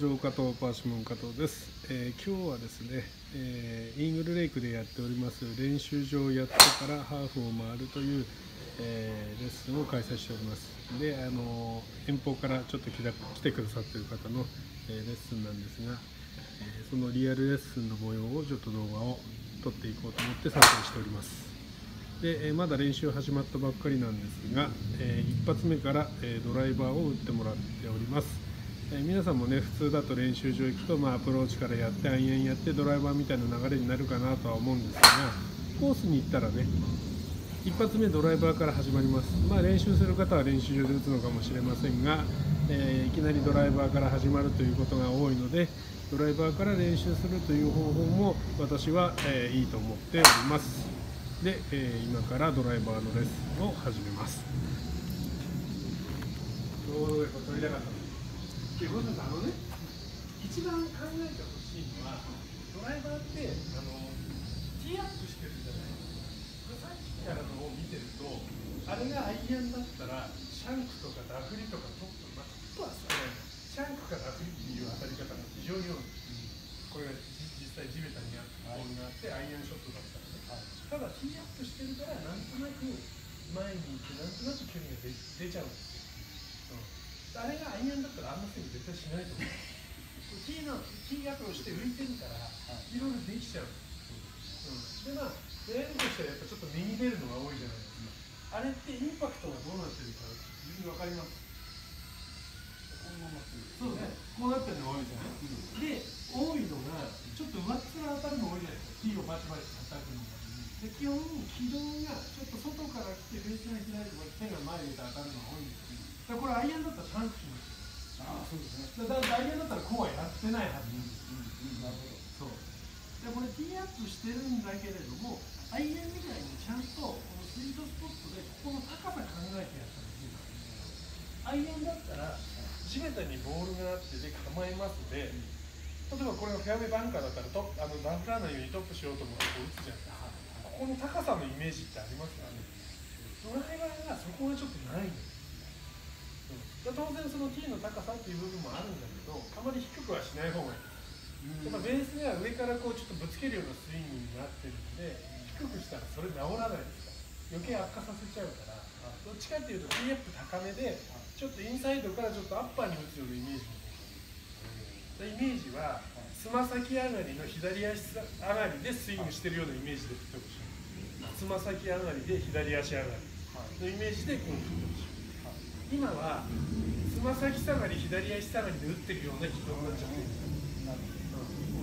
場加藤パーシモン加藤です、えー今日はですね、えーイーグルレイクでやっております練習場をやってからハーフを回るという、えーレッスンを開催しております。であの遠方からちょっと来てくださってる方の、えレッスンなんですが、えそのリアルレッスンの模様をちょっと動画を撮っていこうと思って撮影しております。で、えまだ練習始まったばっかりなんですが、えー一発目から、えドライバーを打ってもらっております、えー皆さんもね普通だと練習場行くと、まあ、アプローチからやってアイアンやってドライバーみたいな流れになるかなとは思うんですがコースに行ったらね一発目ドライバーから始まります、まあ、練習する方は練習場で打つのかもしれませんが、えーいきなりドライバーから始まるということが多いのでドライバーから練習するという方法も私は、えーいいと思っております。で、えー今からドライバーのレッスンを始めます。どういうこと取りたかったってことですあのね一番考えてほしいのはドライバーってあのティーアップしてるじゃないですか。さっきからのを見てるとあれがアイアンだったらシャンクとかダフリとかトップまあトップは少ないシャンクかダフリっていう当たり方が非常に多い、これが実際地べたにあってボールがあってアイアンショットだったらね、ただティーアップしてるからなんとなく前に行ってなんとなく距離が出ちゃうんです、あれがアイアンだったらあんなスイング絶対しないと思う。ティーのティーアップをして浮いてるから、いろいろできちゃう。うん、でまあ、レールとしてはやっぱちょっと右出るのが多いじゃないですか。あれってインパクトがどうなってるか自分に分かります。そうね、こうなってるのが多いじゃない。ですか。で、多いのがちょっと上っ面当たるの多いじゃないですか。ティーをバチバチ叩くのが。で基本軌道がちょっと外から来てベースが左とか手が前に出て当たるのが多いんですよ。だこれアイアンだったらシャンクしますああ、そうですね。だからアイアンだったらこうはやってないはずうん、うん、なるほど。そう。でこれティーアップしてるんだけれどもアイアンみたいにちゃんとこのスイートスポットでここの高さ考えてやったらいいからアイアンだったら地べたにボールがあってで構えますで例えばこれがフェアウェイバンカーだったらトあのダンフラーのようにトップしようと思ってこう打つじゃないですかここの高さのイメージってありますよね？ドライバーがそこがちょっとないんですうん。当然そのティーの高さっていう部分もあるんだけどあまり低くはしない方がいい。やっぱベースが上からこうちょっとぶつけるようなスイングになってるんで低くしたらそれ治らないです。から余計悪化させちゃうからどっちかっていうと T アップ高めでちょっとインサイドからちょっとアッパーに打つようなイメージでイメージはつま先上がりの左足上がりでスイングしてるようなイメージで振ってほしい。つま先上がりで左足上がりのイメージでこう振ってほしい今はつま先下がり左足下がりで打ってるような軌道になっちゃってる。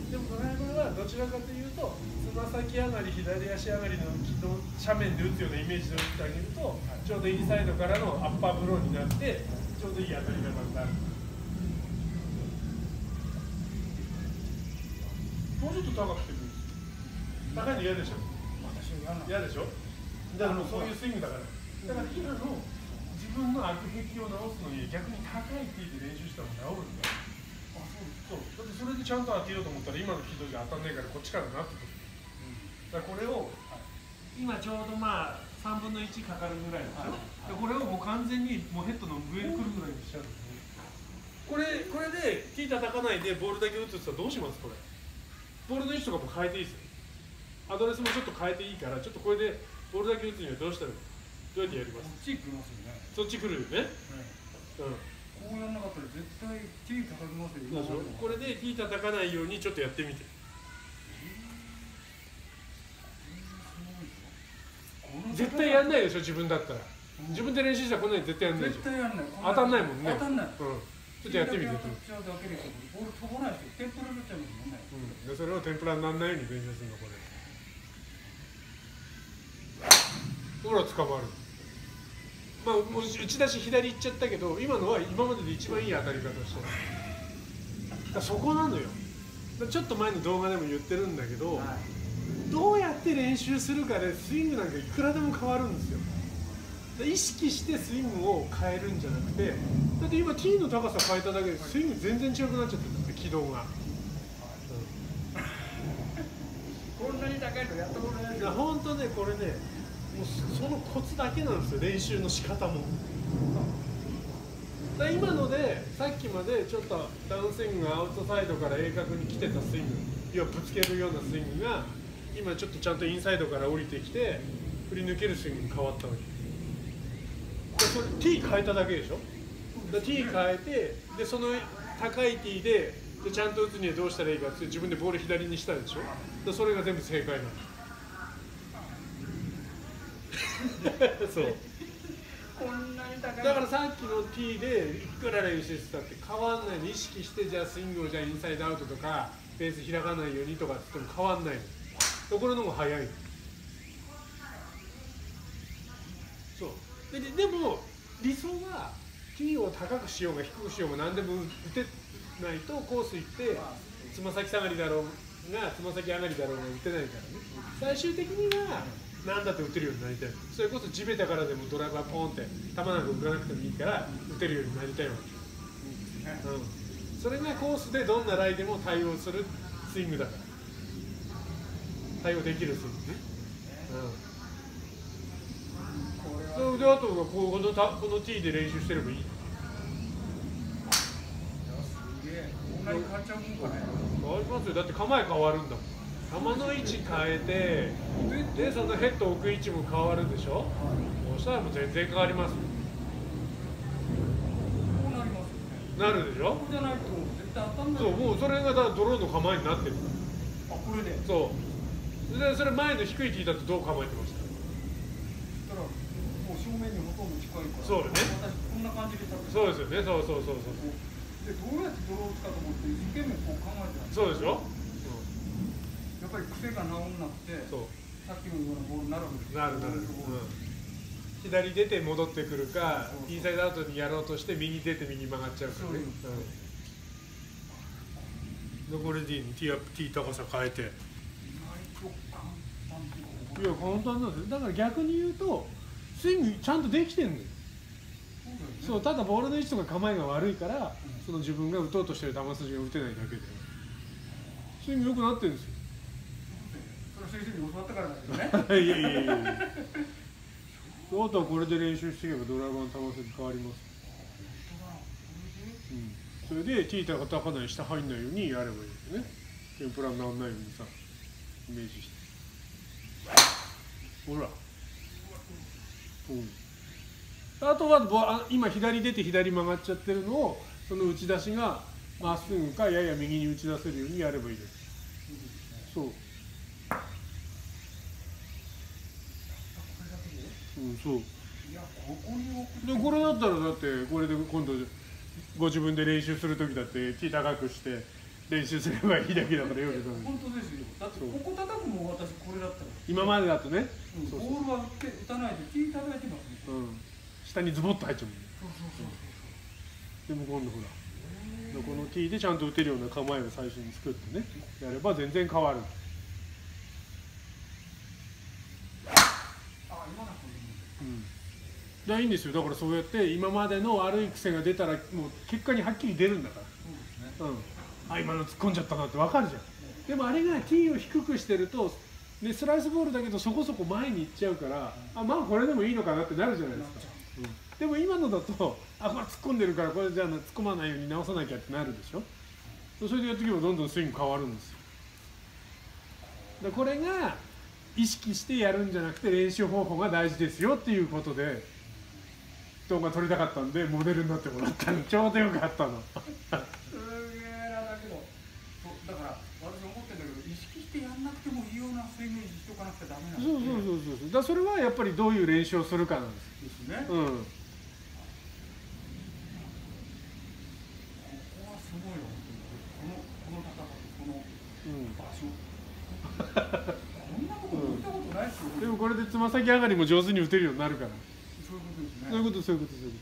でもドライバーはどちらかというとつま先上がり左足上がりの軌道斜面で打つようなイメージで打ってあげるとちょうどインサイドからのアッパーブローになってちょうどいい当たり方になる。もうちょっと高くてもいいです高いの嫌でしょ？嫌でしょ？だからそういうスイングだから。だから今の自分の悪癖を直すのに逆に高いティーで練習したら治るんだよ。あ、そうです。そうだってそれでちゃんと当てようと思ったら今の軌道じゃ当たんないからこっちからなってくる。うんだからこれを今ちょうどまあ3分の1かかるぐらいでしょ、でこれをもう完全にもうヘッドの上に来るぐらいにしちゃうこれこれでティー叩かないでボールだけ打つってたらどうします？これ。ボールの位置とかも変えていいですよ。アドレスもちょっと変えていいからちょっとこれでボールだけ打つにはどうしたらいい？どうやってやります？こっち来ますよね。そっち来るよね。はい。うんこうやんなかったら絶対手叩きますよ。これでティー叩かないようにちょっとやってみて。絶対やんないでしょ自分だったら。自分で練習したらこんなに絶対やんないでしょ。絶対やんない。当たんないもんね。当たんない。うん。ちょっとやってみて。だうもんね。うん、でそれを天ぷらにならないように練習するのこれほら捕まるまあもう打ち出し左行っちゃったけど今のは今までで一番いい当たり方をしてる。そこなのよ。ちょっと前の動画でも言ってるんだけど、どうやって練習するかでスイングなんかいくらでも変わるんですよ。で意識してスイングを変えるんじゃなくてだって今ティーの高さ変えただけでスイング全然違くなっちゃってるんですよ軌道が、こんなに高いのやったことないいや本当ねこれねもうそのコツだけなんですよ練習の仕方も。だ今のでさっきまでちょっとダウンスイングがアウトサイドから鋭角に来てたスイング要はぶつけるようなスイングが今ちょっとちゃんとインサイドから降りてきて振り抜けるスイングに変わったわけ。でそれ T 変えただけでしょ？だから T 変えてでその高い T ででちゃんと打つにはどうしたらいいかって自分でボール左にしたでしょ？でそれが全部正解なの。そう。こんなに高い。だからさっきの T でいくら練習してたって変わんないの。意識してじゃあスイングをじゃあインサイドアウトとかベース開かないようにとかって言っても変わんないの。ところの方が早いの。そう。でででも理想は T を高くしようが低くしようが何でも打てないとコース行ってつま先下がりだろうがつま先上がりだろうが打てないからね。最終的には何だって打てるようになりたいそれこそ地べたからでもドライバーポンって球なんか打かなくてもいいから打てるようになりたいわけ、うん、それがコースでどんなライでも対応するスイングだか。ら対応できるスイングね、うん、であとはこうこのたこの T で練習してればいい。いやすげえ。こんなに変わっちゃうもんかね。変わりますよ。だって構え変わるんだもん球の位置変えてでそのヘッド置く位置も変わるでしょ？そしたらもう全然変わりますよ。こうなりますよね。なるでしょ？ここじゃないと絶対当たんない。そうもうそれがだドローの構えになってる。あこれで。そう。でそれ前の低い T だとどう構えてましたそしたらもう正面にほとんど近いから。そうだね。私こんな感じでそうですよね。そうそうそうそう。でどうやってドロー打つかと思って一生懸命こう考えてた。んそうでしょ、やっぱり癖が治んなくてそう。さっきのようなボールになるわけですよ。なるなる、うん、左出て戻ってくるかインサイドアウトにやろうとして右出て右曲がっちゃうからね、でこれでいいの？T アップ T 高さ変えて。いや簡単なんですよ。だから逆に言うとスイングちゃんとできてんのよ。そうね。ただボールの位置とか構えが悪いからその自分が打とうとしてる球筋が打てないだけで。スイング良くなってるんですよ先生に教わったからだけどね。いやいやいやいや。あとはこれで練習していけばドライバーの球筋変わります、うん、それで T 高高ない下入んないようにやればいいんですね。天ぷらにならないようにさイメージして。ほら。うん。あとは今左出て左曲がっちゃってるのをその打ち出しがまっすぐかやや右に打ち出せるようにやればいいですそううんそう。いやここに置くでこれだったらだってこれで今度ご自分で練習する時だって T 高くして練習すればいいだけだからよく本当ですよ。だってここ叩くのも私これだったら今までだとね、うん。そうそう。ボールは打って打たないでティー叩いてますね。うん、下にズボッと入っちゃうもんね。そうそうそうでも今度ほら。でこの T でちゃんと打てるような構えを最初に作ってね。やれば全然変わるあ今のこうんいやいいんですよ。だからそうやって今までの悪い癖が出たらもう結果にはっきり出るんだから。そうん、あ今の突っ込んじゃったなって分かるじゃん。でもあれが T を低くしてるとでスライスボールだけどそこそこ前に行っちゃうからあまあこれでもいいのかなってなるじゃないですか、うん、でも今のだとあこれ突っ込んでるからこれじゃあ突っ込まないように直さなきゃってなるでしょ。それでやっていけばどんどんスイング変わるんですよ。でこれが意識してやるんじゃなくて練習方法が大事ですよっていうことで動画撮りたかったんでモデルになってもらったの。ちょうどよかったの。すげえなだけどだから私思ってんだけど意識してやんなくてもいいようなスイングにしとかなくちゃダメなんそうそうそうそう。そうだそれはやっぱりどういう練習をするかなんですですね、こうん。こはすごいよこのこの高さとこのうん。場所こんなとこ見たことないですよ、でもこれでつま先上がりも上手に打てるようになるからそういうことそういうことそういうこ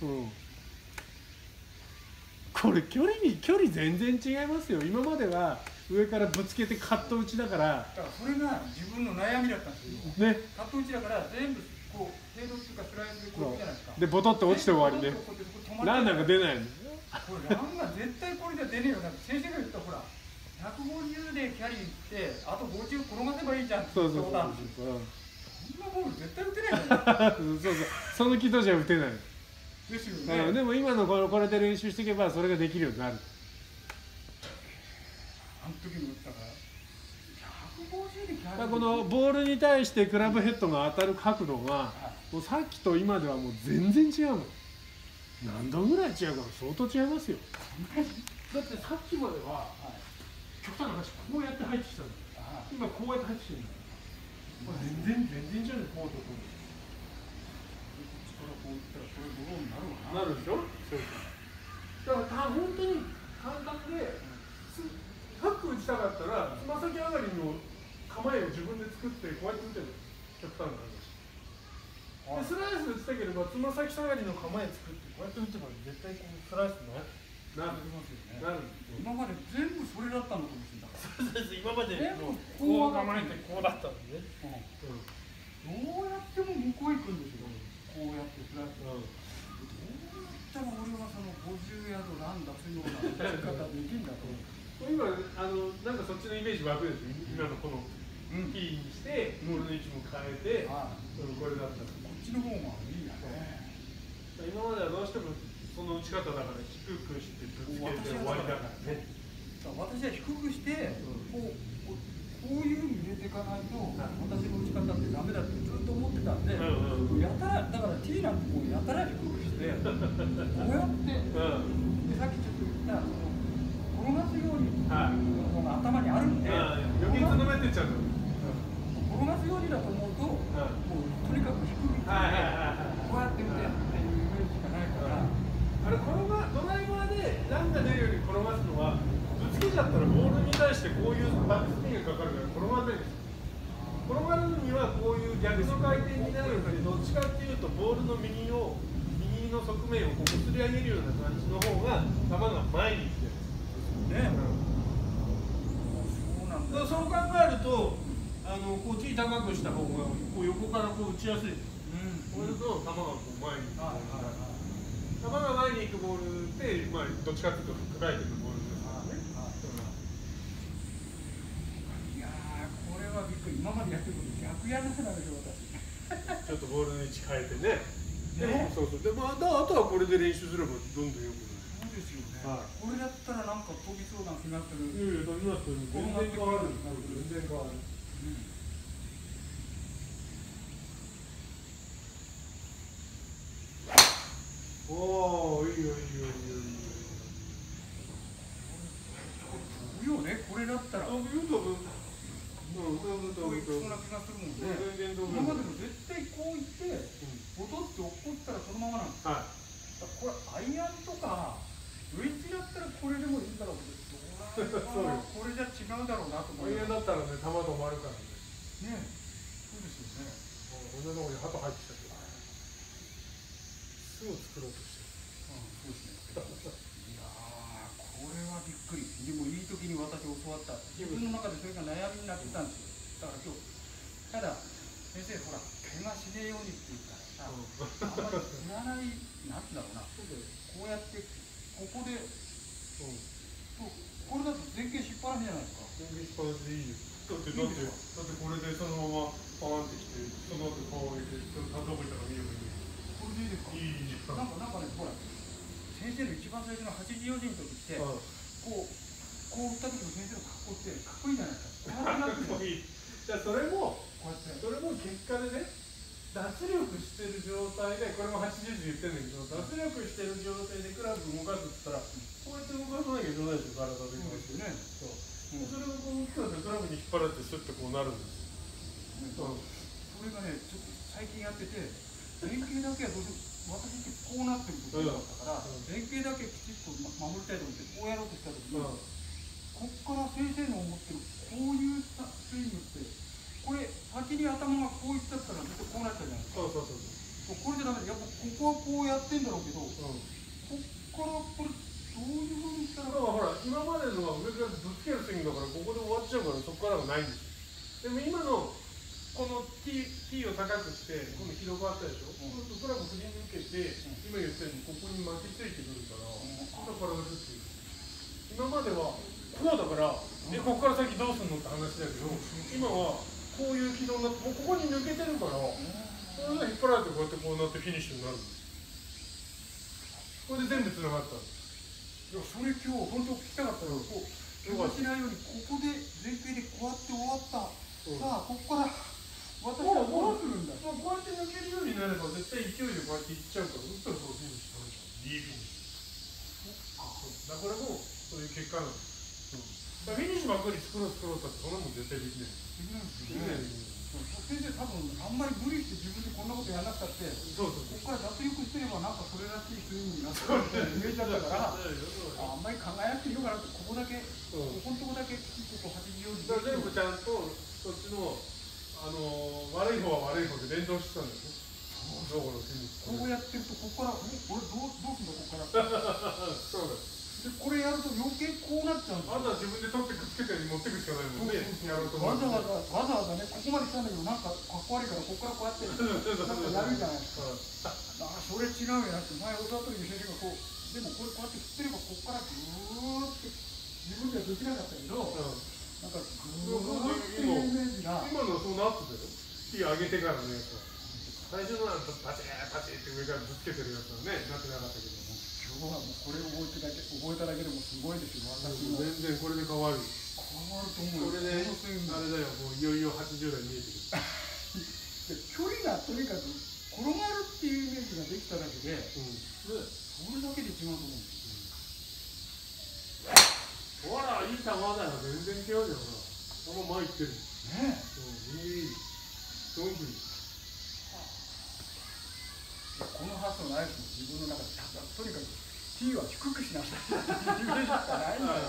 と。こうん。これ距離に距離全然違いますよ。今までは上からぶつけてカット打ちだから。だからそれが自分の悩みだったんですよ。ね。カット打ちだから全部こうフェードっていうかスライスでこうじゃないですか？でボトッと落ちて終わりね。こうやってこう止まってランナーが出ないのこれランが絶対これじゃ出ねえよ。だって先生が言ったほら150でキャリー行ってあと50転がせばいいじゃんって言ったんですよ。そんなこボール絶対打てない そうそう。その軌道じゃ打てない、ですよね。うんでも今のこれこれで練習していけばそれができるようになる。あの時の打ったから。150でキャリー。だからこのボールに対してクラブヘッドが当たる角度がもうさっきと今ではもう全然違うもん。何度ぐらい違うか相当違いますよ。だってさっきまでははい極端な話こうやって入ってきたんだよあ。今こうやって入ってきてるんだよこれ全然全然違うねこうと。こう力こう打ったらこれドローになるわな。なるでしょ？そうだからた本当に簡単ですハック打ちたかったらつま先上がりの構えを自分で作ってこうやって打てる極端な話。でスライス打ちたければつま先下がりの構え作ってこうやって打てば絶対こうスライスになる。なる。なりますよねなる。今まで全部それだったのかもしれない。そうです今までこうてこうだったんでね。うん。どうやっても向こう行くん。ですよこうやってスラうん、うんどうやったら俺はその50ヤードラン出すような。打ち方できるん。だと思う今あのなんかそっちのイメージ湧くでしょ今のこのうんティーにしてボールの位置も変えて、あうん、これだったらこっちの方がいいやね今まではどうしてもその打ち方だから低くしてぶつけて終わりだからね私は低くして、うんこうこうこういうふうに入れていかないと、はい私の打ち方ってダメだってずっと思ってたんで、やたらだから T なんてもうやたら低くしてこうやってうん。でさっきちょっと言ったその転がすようにはい。のが頭にあるんで、余計つのめってっちゃうの転がすようにだと思うと、もうとにかく低くして、はいはいはいはいこうやって打てっていうイメージしかないから、あれ転がドライバーでランが出るように転がすのはぶつけちゃったらボールに対してこういうバックスピンがかかるから転がんないんですよ転がるにはこういう逆の回転になるのでどっちかっていうとボールの右を右の側面をこうこすり上げるような感じの方が球が前に来てるね、そうなん。だだからそう考えるとあのこう T 高くした方がこう横からこう打ちやすいですうん。これだと球がこう前に行くはいはいはい球が前に行くボールって、まあ、どっちかっていうとフック回転のボールですからね、いやーこれはびっくり今までやってること逆やらせなん。でしょ私ちょっとボールの位置変えてねでね。そうそう。で、まあ、あとあとはこれで練習すればどんどん良くなる。そうですよね、はい。これだったらなんか飛びそうな気がする、いやいや、飛びますよ全然変わる。全然変わる。おおいいよいいよいいよいいよ。飛ぶよね。これだったら。飛ぶよ飛ぶうん飛ぶ飛ぶ飛びそう飛ぶな気がするもんね。全然飛ぶ今までも絶対こう言ってボトって落っこったらそのままなんですこれアイアンとかウェッジだったらこれでもいいんだろうけどこれじゃ違うだろうなと思これいますだったらね球止まるからね。ねそうですよね。に鳩入ってきたけど巣を作ろうとして。うんそうですね。いやーこれはびっくり。でもいい時に私教わった。自分の中でそれが悩みになってたんですよだから今日ただ先生ほら怪我しねえようにって言うからさあんまり振らないなんて言うんだろうなそうだよこうやってここでうんとこれだと前傾しっぱなしじゃないですか全然スパージでいいよだってだってだってこれでそのままパーンってきてその後顔を入れてそのどこ行ったか見ればいいこれでいいですかいいじゃんなんかなんかねほら先生の一番最初の八時四時の時ってうんこうこう打った時の先生の格好ってかっこいいじゃないですかこうやってなってるいいじゃあそれもこうやってそれも結果でね脱力してる状態でこれも80時言ってんだけど脱力してる状態でクラブ動かすって言ったらこうやって動かさなきゃいけないでしょ体でそう。ですよねそう。うん。でそれをこう打ったらクラブに引っ張られてスッとこうなるんですよ、う。んそれがねちょっと最近やってて連携だけはどうしても私ってこうなってるところだったから、うん。連携だけきちっとま守りたいと思ってこうやろうとした時に、うんこっから先生の思ってるこういうスイングってこれ先に頭がこういっちゃったらずっとこうなっちゃうじゃないですかそうそうそうこれじゃダメでやっぱここはこうやってんだろうけどこそう、うんっからこれどういうふうにしたらだからほら今までのは上からぶつけるスイングだからここで終わっちゃうからそこからはないんですよでも今のこの T, T を高くして今度広がったでしょ、うんそうするとクラブ振り抜けて、今言ったようにここに巻きついてくるから、んここから打つっていう今まではこうだから、えここから先どうすんのって話だけど今はここういう軌道になってもうここに抜けてるからそれが引っ張られてこうやってこうなってフィニッシュになるんです。これで全部つながった。んですいやそれ今日本当聞きたかったよこう怪我しないようにここで前傾でこうやって終わった、うん。さあここから私はどうするんだ。もうこうやって抜けるようになれば絶対勢いでこうやっていっちゃうから打ったらそうフィニッシュ取れちゃう D フィニッシュ。だからもうそういう結果なんです、うん、だからフィニッシュばっかり作ろう作ろうったってそんなもん絶対できない。できないですよ。ね先生多分あんまり無理して自分でこんなことやらなくたってそうそうここから脱力してればなんかそれらしいスイングになってるみたいなイメージだったからああんまり考えなくていいのかなってここだけ、うん。ここのとこだけきちっとこう80だから全部ちゃんとそっちのあの悪い方は悪い方で連動してたんだよね。どこうやってるとここからえ俺どうどうすんだここから。そうだ。でこれやると余計こうなっちゃうんですよ。あとは自分で取ってくっつけて持ってくしかないもんね。やろうとわざわざわざわざねここまで来たんだけどなんかかっこ悪いからここからこうやって なんかやるじゃないですか。ああそれ違うやつ前教わった時先生がこうでもこれこうやって振ってればここからぐーって自分ではできなかったけどうん。なんかぐーっていうイメージが今のはそうなってたよ火上げてからのやつは。最初のはパチッパチッって上からぶつけてるやつはねなってなかったけど今日はもうこれ覚えてだけ覚えただけでもすごいですよ私も。全然これで変わる。変わると思うよ。これであれだよもういよいよ80代見えてるで距離がとにかく転がるっていうイメージができただけでうんねそれ。だけで違うと思うんですほらいい球だよ全然違うじゃんほらこの前行ってるね。うん。いい。すごくいいこの発想ないですもん自分の中で。とにかく T は低くしなさい。しかないんだから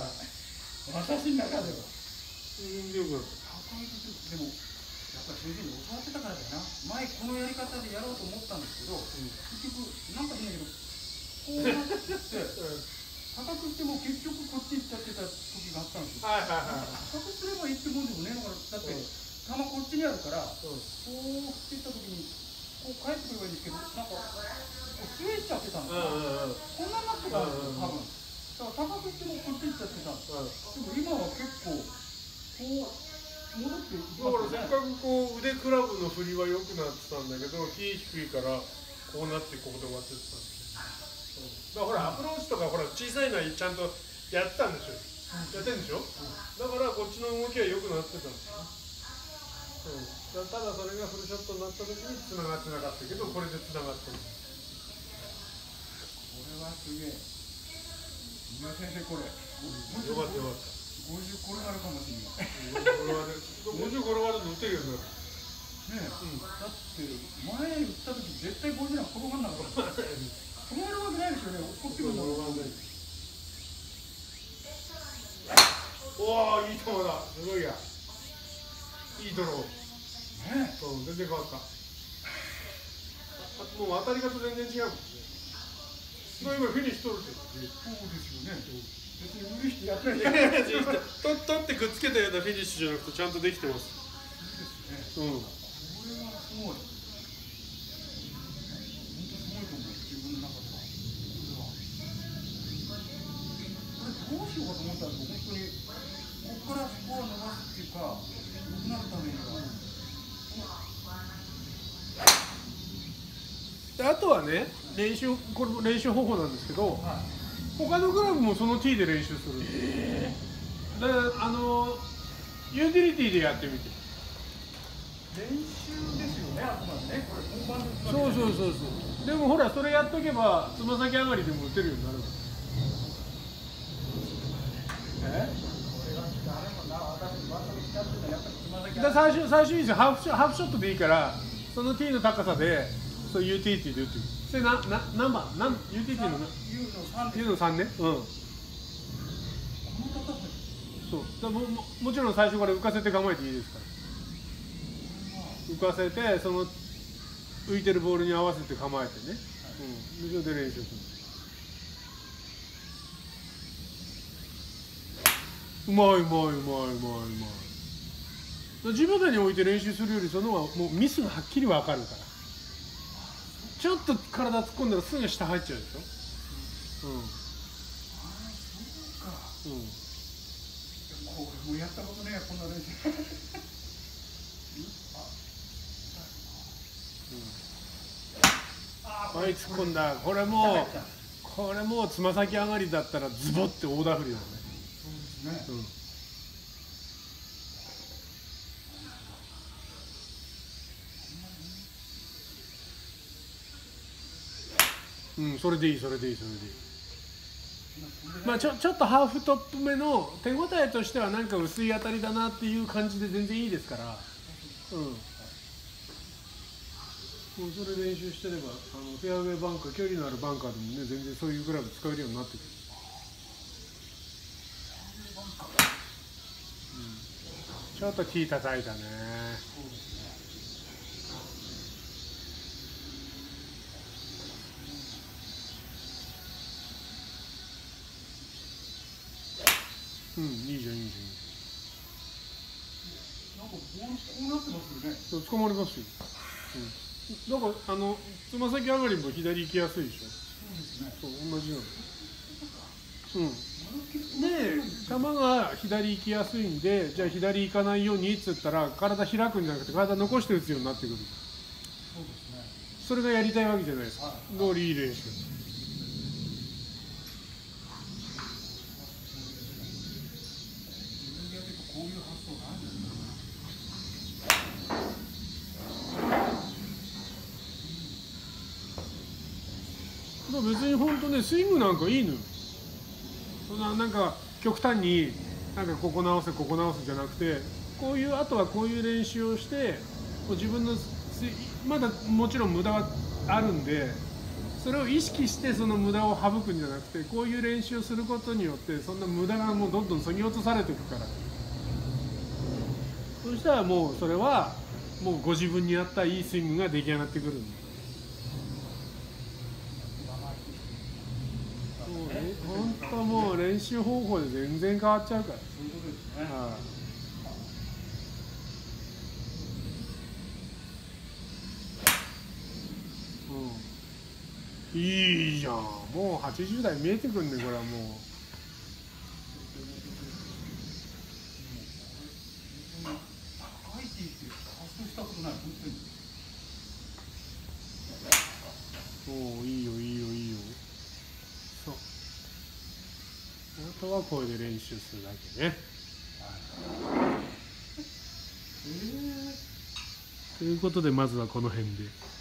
私の中ではでもやっぱり先生に教わってたからだよな。前このやり方でやろうと思ったんですけど結局なんか変だけどこうなってって高くしても結局こっち行っちゃってた時があったんですよ。はいはいはい高くすればいいってもんでもねえのかな。だってうん。球こっちにあるからこうんう振っていった時にこう帰ってくればいいんですけどなんかこうスウェーしちゃってたんですようんうんうん。こんなになってたんですよ多分。だから高くしてもこっち行っちゃってたんですうんでも今は結構こう戻っていきだからせっかくこう腕クラブの振りは良くなってたんだけどキー低いからこうなってここで終わってたんですよ、うん、だからほらアプローチとかほら小さいのはちゃんとやってたんでしょ。やってんでしょ。だからこっちの動きは良くなってたんですよ、うん、だただそれがフルショットになった時に繋がってなかったけどこれで繋がってるこれはすげえ井上先生これよかったよかった50転がるかもしれない50転がる50転がるの打てるようになるねえ、だって前打った時絶対50なんか転がんなかった止まるわけないでしょうね怒ってくるんだもんおおいい球だ。すごいや。いいドロー。ねうん、全然変わった。あもう当たり方全然違うもんね。そう今フィニッシュ取るってそうですよね別に無理してやってないいじゃな取取ってくっつけたようなフィニッシュじゃなくてちゃんとできてます。ですねうん。とはね練習これも練習方法なんですけどはい他のクラブもその T で練習するんですよ。だからあのユーティリティでやってみて。練習ですよねあくまでねこれ本番でそうそうそうそう。でもほらそれやっとけばつま先上がりでも打てるようになる。え？だ最初最初いいですよハーフショハーフショットでいいからその T の高さでそう UTT で打ってる。それなな何番？何？UTT のな？U の3で U の3ね。うん。そう。だもももちろん最初から浮かせて構えていいですから。浮かせてその浮いてるボールに合わせて構えてね、うん、で練習する。うまいうまいうまいうまいうまい。自分らに置いて練習するよりその方がもうミスがはっきり分かるからちょっと体突っ込んだらすぐ下入っちゃうでしょ？うん。ああそうかうん。これもやったことねえこん。な練習はい突っ込ん。だこれもこれもつま先上がりだったらズボって大ダフリだねそうですねうん、うん、それでいいそれでいいそれでいい。まあちょちょっとハーフトップ目の手応えとしてはなんか薄い当たりだなっていう感じで全然いいですから。うん。もうそれ練習してればあのフェアウェイバンカー距離のあるバンカーでもね全然そういうグラブ使えるようになってくる、うん、ちょっとキー叩いたねますよねゃんいい捕まりますよ、うん、だからあのつま先上がりも左行きやすいでしょ。そうですね。そう同じようなうん。で球が左行きやすいんでじゃあ左行かないようにっつったら体開くんじゃなくて体残して打つようになってくる。そうですね。それがやりたいわけじゃないですか。はい。通りいい練習自分でやってるとこういう発想ないですね別に本当ねスイングなんかいいのよ。そんななんか極端になんかここ直せここ直せじゃなくてこういうあとはこういう練習をしてこう自分のまだもちろん無駄はあるんでそれを意識してその無駄を省くんじゃなくてこういう練習をすることによってそんな無駄がもうどんどん削ぎ落とされていくから。そしたらもうそれはもうご自分に合ったいいスイングが出来上がってくるんでもうね本当もう練習方法で全然変わっちゃうから。そういうことですね。はい。うん、いいじゃん。もう80代見えてくんねこれはもう高いって言って発想したことない本当におおいいよいいよいいよそうあとはこれで練習するだけね。ということでまずはこの辺で。